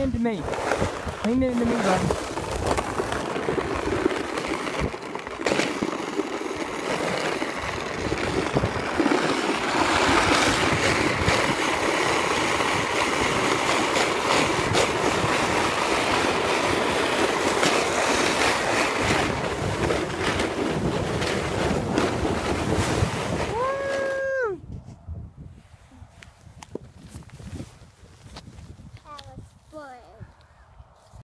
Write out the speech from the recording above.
Lean into me. Lean into me, buddy.